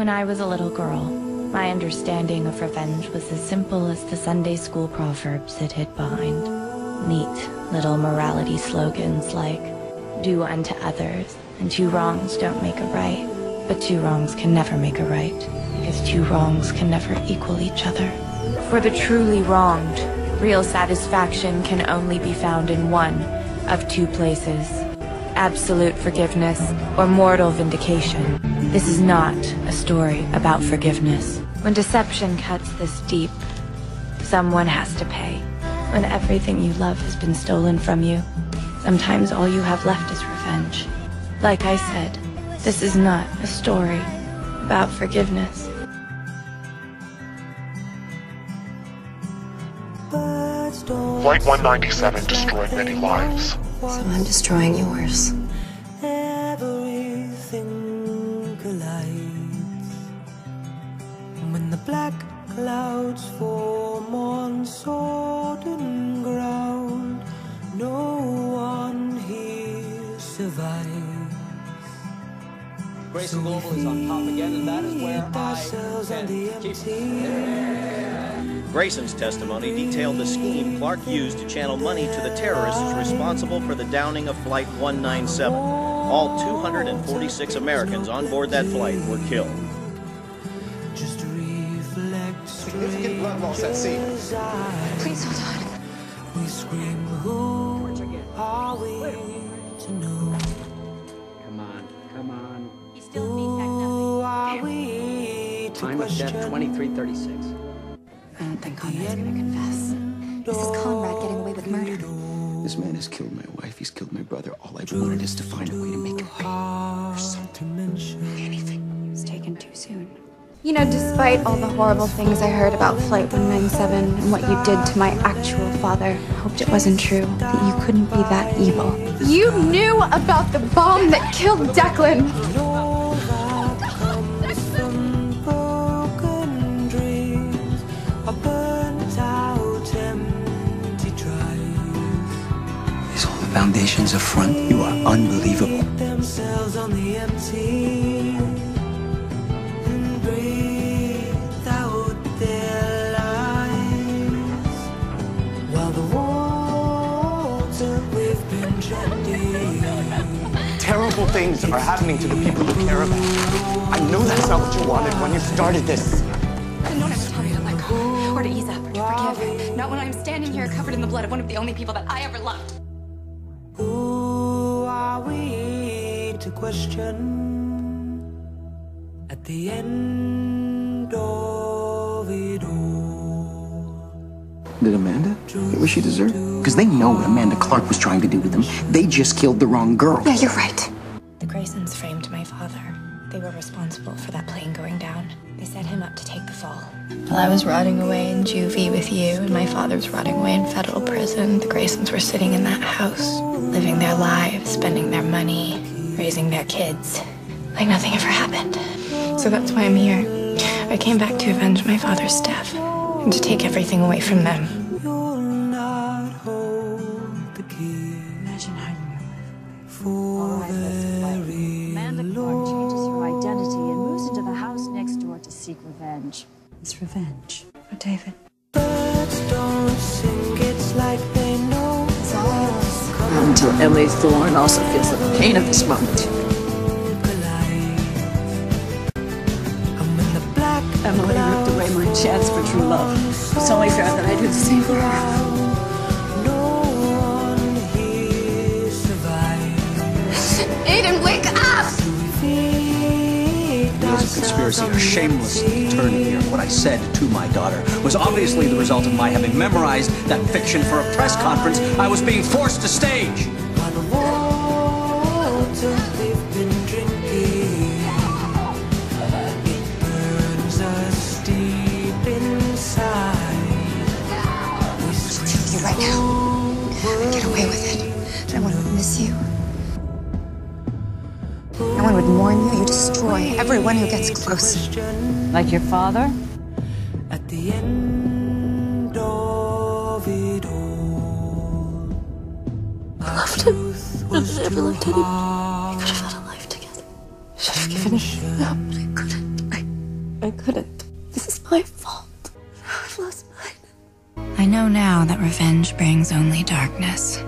When I was a little girl, my understanding of revenge was as simple as the Sunday school proverbs it hid behind. Neat little morality slogans like, do unto others, and two wrongs don't make a right. But two wrongs can never make a right, because two wrongs can never equal each other. For the truly wronged, real satisfaction can only be found in one of two places. Absolute forgiveness or mortal vindication. This is not a story about forgiveness. When deception cuts this deep, someone has to pay. When everything you love has been stolen from you, sometimes all you have left is revenge. Like I said, this is not a story about forgiveness. Flight 197 destroyed many lives. So I'm destroying yours. Everything when the black clouds form on sodden ground. No one here survives. Grayson Global is on top again, and that is where I Ourselves on the can keep. Grayson's testimony detailed the scheme Clarke used to channel money to the terrorists responsible for the downing of Flight 197. All 246 Americans on board that flight were killed. Just reflect significant blood loss at sea. Please hold on. We scream, who are we to know? Who are we to Time of death 2336. I don't think Conrad's gonna confess. This is Conrad getting away with murder. This man has killed my wife, he's killed my brother. All I wanted is to find a way to make him pay. Or something. Anything. It was taken too soon. You know, despite all the horrible things I heard about Flight 197 and what you did to my actual father, I hoped it wasn't true, that you couldn't be that evil. You knew about the bomb that killed Declan! The water we've been treading Terrible things are happening to the people you care about. I know that's not what you wanted when you started this. I don't have to tell you to let go, or to ease up, or to forgive. Not when I'm standing here covered in the blood of one of the only people that I ever loved. We to question at the end of it all? Did Amanda get what she deserved? Because they know what Amanda Clarke was trying to do with them. They just killed the wrong girl. Yeah, you're right. The Graysons framed my father. They were responsible for that plane going down. They set him up to take the fall. While I was rotting away in juvie with you, and my father was rotting away in federal prison, the Graysons were sitting in that house, living their lives, spending their money, raising their kids, like nothing ever happened. So that's why I'm here. I came back to avenge my father's death, and to take everything away from them. You'll not hold the key Imagine how you for very Amanda Clarke changes her identity and moves into the house next door to seek revenge. It's revenge. For David. birds don't sing. It's like Until Emily Thorne also feels the pain of this moment. And when the black Emily ripped away my chance for true love. It's only fair that I do the same for her. Shamelessly turning here. What I said to my daughter was obviously the result of my having memorized that fiction for a press conference I was being forced to stage. No one you. You destroy everyone who gets close. Like your father? At the end of it all, I loved him. I never loved anyone. We could have had a life together. Should have given him. No, but I couldn't. I I couldn't. This is my fault. I've lost mine. I know now that revenge brings only darkness.